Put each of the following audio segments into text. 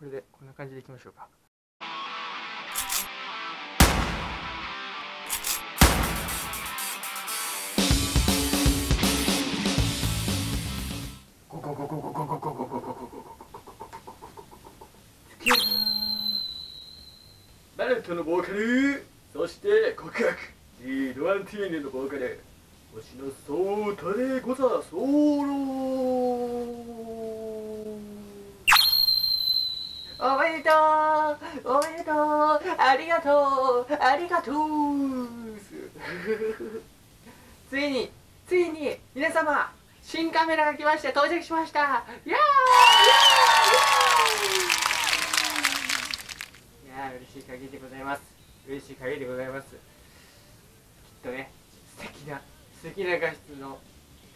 これでこんな感じでいきましょうか。バルトのボーカルそして告白。リードワンティーネのボーカル星野ソータでござソーローおめでとう。おめでとう。ありがとう。ありがとう。ついについに皆様新カメラが来まして到着しました。イエーイ。いやー嬉しい限りでございます。嬉しい限りでございます。きっとね素敵な素敵な画質の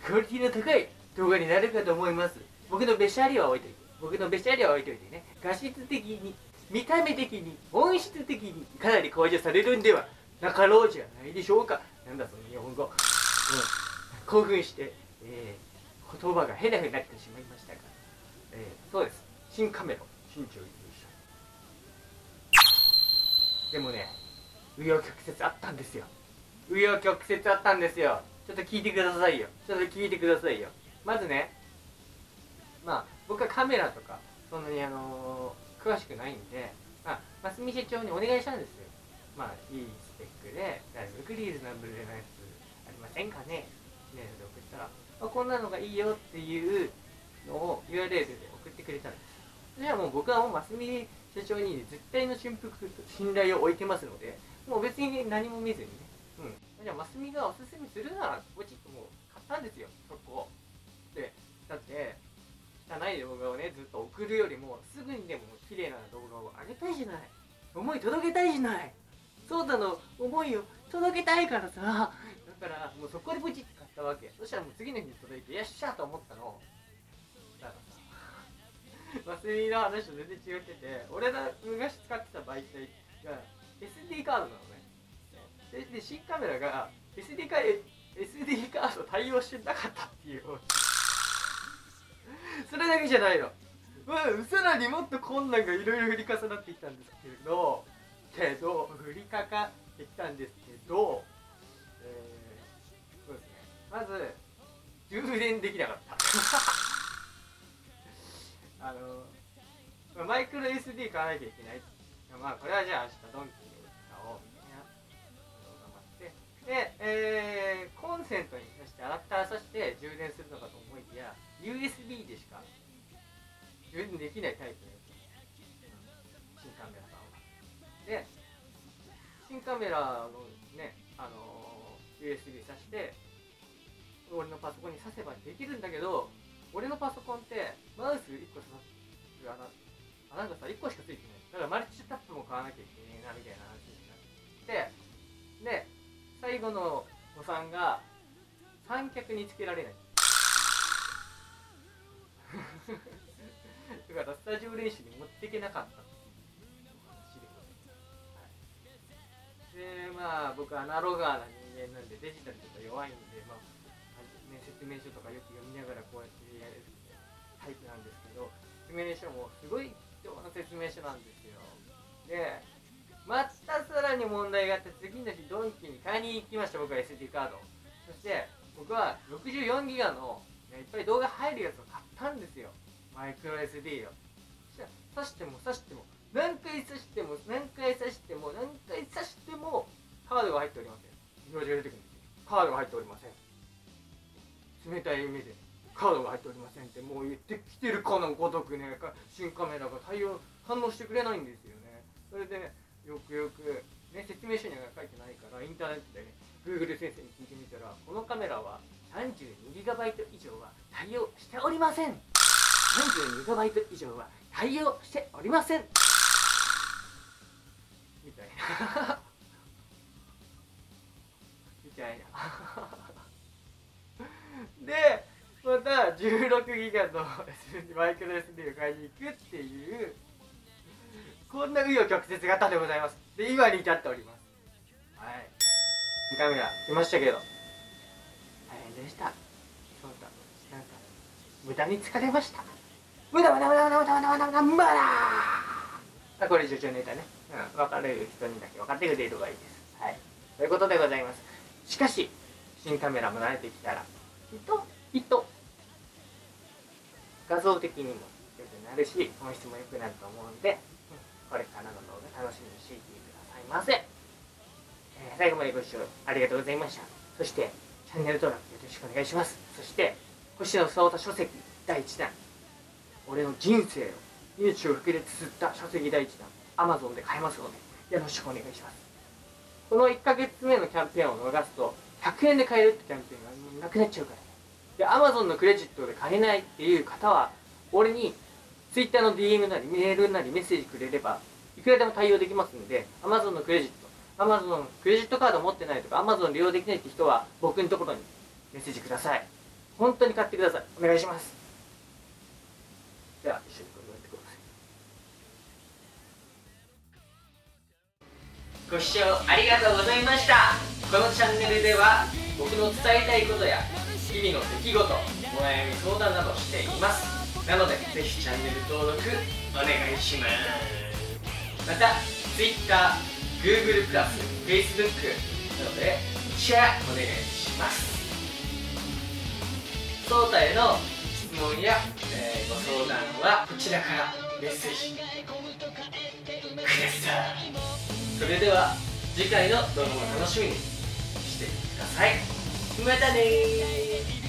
クオリティの高い動画になるかと思います。僕のべしゃりは置いといて。僕のべしゃりは置いといてね画質的に見た目的に音質的にかなり向上されるんではなかろうじゃないでしょうか。なんだその日本語、うん、興奮して、えー、言葉が変な風になってしまいましたが、えー、そうです。新カメラ新調入りましたでもね紆余曲折あったんですよ。紆余曲折あったんですよ。ちょっと聞いてくださいよ。ちょっと聞いてくださいよ。まずねまあ僕はカメラとかそんなにあの、詳しくないんでまあますみ社長にお願いしたんですよ。まあいいスペックでなるべくリーズナブルなやつありませんかね。メールで送ったらあこんなのがいいよっていうのを URL で送ってくれたんです。じゃあもう僕はもうますみ社長に絶対の瞬腹と信頼を置いてますのでもう別に何も見ずにね。うん。じゃあますみがおすすめする送るよりもすぐにでも綺麗な動画を上げたいじゃない。思い届けたいじゃない。そうだの思いを届けたいからさ。だからもうそこでポチッと買ったわけ。そしたらもう次の日に届いてよっしゃと思ったの。だからさマスミの話と全然違ってて俺が昔使ってた媒体が SD カードなのね。で新カメラが SD カ SD カード対応してなかったっていう。それだけじゃないの。さらにもっと困難がいろいろ振り重なってきたんですけどけど振りかかってきたんですけど、えー、そうですね。まず充電できなかった。あのまあマイクロ SD 買わなきゃいけない。まあこれはじゃあ明日ドンキに買おうみたいな。頑張って。で、えー、コンセントに挿してアダプター挿して充電するのかと思いきや USB でしか充電できないタイプのやつ、新カメラさんはで新カメラのね、あのー、USB 挿して俺のパソコンに挿せばできるんだけど俺のパソコンってマウス1個挿す穴穴がさ1個しかついてないだからマルチタップも買わなきゃいけないなみたいな話になってで最後のお産が三脚につけられない。だからスタジオ練習に持っていけなかったっていう話でございます、はい、でまあ僕アナロガーな人間なんでデジタルちょっと弱いんで、まあね、説明書とかよく読みながらこうやってやるタイプなんですけど説明書もすごい貴重な説明書なんですよ。でまたさらに問題があって次の日ドンキに買いに行きました僕は SD カードそして僕は64ギガのいっぱい動画入るやつを買ったんですよ。マイクロ SD をそしたら刺しても刺しても何回刺しても何回刺しても何回刺してもカードが入っておりません。表示が出てくるんですよ。カードが入っておりません。冷たい目でカードが入っておりませんってもう言ってきてるかのごとくね新カメラが対応反応してくれないんですよね。それで、ね、よくよく、ね、説明書には書いてないからインターネットでね Google 先生に聞いてみたらこのカメラは 32GB 以上は対応しておりません。32GB 以上は対応しておりません。みたいな。みたいな。でまた 16GB のマイクロ SD を買いに行くっていうこんな紆余曲折がたでございます。で今に至っております。はい。カメラ来ましたけど。大変でした。そうだ。なんか無駄に疲れました。無駄無駄無駄無駄無駄無駄無駄無駄、これ徐々ネタね、うん、分かる人にだけ分かってくれるがいいですはいということでございますしかし新カメラも慣れてきたらきっときっと画像的にも良くなるし音質も良くなると思うので、これからの動画楽しみにしていてくださいませ、えー、最後までご視聴ありがとうございましたそしてチャンネル登録よろしくお願いしますそして星野壮太書籍第1弾俺の人生を命を含め綴った書籍第1弾 Amazon で買えますのでよろしくお願いします。この1ヶ月目のキャンペーンを逃すと100円で買えるってキャンペーンがなくなっちゃうから。ねで Amazon のクレジットで買えないっていう方は俺に Twitter の DM なりメールなりメッセージくれればいくらでも対応できますので Amazon のクレジット Amazon のクレジットカード持ってないとか Amazon 利用できないって人は僕のところにメッセージください。本当に買ってください。お願いします。では一緒にこれやってください。ご視聴ありがとうございました。このチャンネルでは僕の伝えたいことや日々の出来事お悩み相談などしています。なのでぜひチャンネル登録お願いします。また Twitter、Google+、Facebook などでシェアお願いします。ソータへの問や、えー、ご相談はこちらからメッセージ。ください。それでは次回の動画も楽しみにしてください。またね